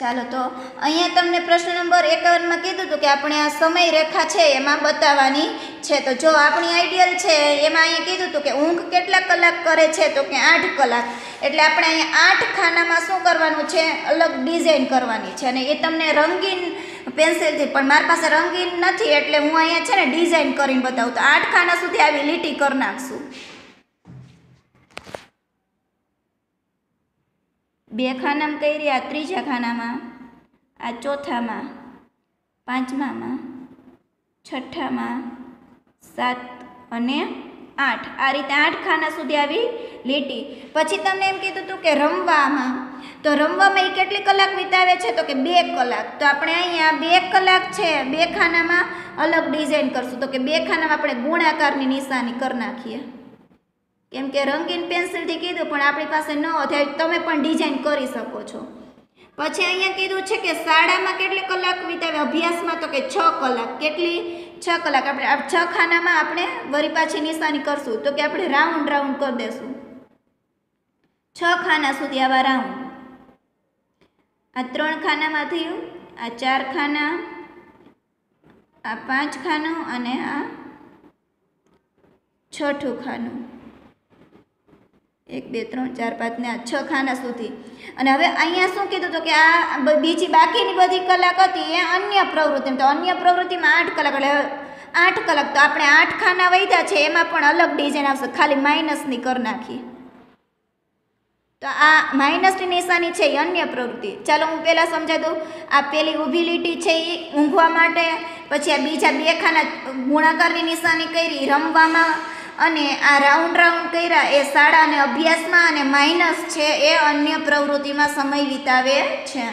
ચાલો તો અહીંયા તમને પ્રશ્ન નંબર એકાવનમાં કીધું હતું કે આપણે આ સમય રેખા છે એમાં બતાવવાની છે. તો જો આપણી આઈડિયલ છે, એમાં અહીંયા કીધું હતું કે ઊંઘ કેટલા કલાક કરે છે તો કે આઠ કલાક. એટલે આપણે અહીંયા આઠ ખાનામાં શું કરવાનું છે? અલગ ડિઝાઇન કરવાની છે. અને એ તમને રંગીન પેન્સિલથી પણ મારી પાસે રંગીન નથી એટલે હું અહીંયા છે ને ડિઝાઇન કરીને બતાવું. તો આઠ ખાના સુધી આવી લીટી કરી નાખશું. બે ખાનામાં કઈ રહ્યા ત્રીજા ખાનામાં, આ ચોથામાં, પાંચમામાં, છઠ્ઠામાં, સાત અને આઠ. આ રીતે આઠ ખાના સુધી આવી લીટી. પછી તમને એમ કીધું હતું કે રમવામાં. તો રમવામાં એ કેટલી કલાક વિતાવે છે? તો કે બે કલાક. તો આપણે અહીંયા બે કલાક છે. બે ખાનામાં અલગ ડિઝાઇન કરશું. તો કે બે ખાનામાં આપણે ગુણાકારની નિશાની કરી નાખીએ. કેમ કે રંગીન પેન્સિલથી કીધું, પણ આપણી પાસે ન હોય તમે પણ ડિઝાઇન કરી શકો છો. પછી અહીંયા કીધું છે કે શાળામાં કેટલી કલાક વિતાવે? અભ્યાસમાં તો કે છ કલાક. કેટલી? છ કલાક. આપણે છ ખાનામાં આપણે વરી પાછી નિશાની કરશું. તો કે આપણે રાઉન્ડ રાઉન્ડ કરી દેશું. છ ખાના સુધી આવા રાઉન્ડ. આ ત્રણ ખાનામાં થયું, આ ચાર ખાના, આ પાંચ ખાનું અને આ છઠ્ઠું ખાનું. એક, બે, ત્રણ, ચાર, પાંચ, ને છ ખાના સુધી. અને હવે અહીંયા શું કીધું હતું કે આ બીજી બાકીની બધી કલાક હતી, એ અન્ય પ્રવૃત્તિ તો અન્ય પ્રવૃત્તિમાં આઠ કલાક, એટલે આઠ કલાક તો આપણે આઠ ખાના વૈધા છે, એમાં પણ અલગ ડિઝાઇન આવશે, ખાલી માઇનસની કરી નાખી. તો આ માઇનસની નિશાની છે એ અન્ય પ્રવૃત્તિ. ચાલો હું પહેલાં સમજાવી દઉં. આ પેલી ઊભી લીટી છે એ ઊંઘવા માટે, પછી આ બીજા બે ખાના ગુણાકારની નિશાની કરી, રમવામાં અને આ રાઉન્ડ રાઉન્ડ કર્યા, એ શાળા અને અભ્યાસમાં અને માઇનસ છે એ અન્ય પ્રવૃત્તિમાં સમય વિતાવે છે.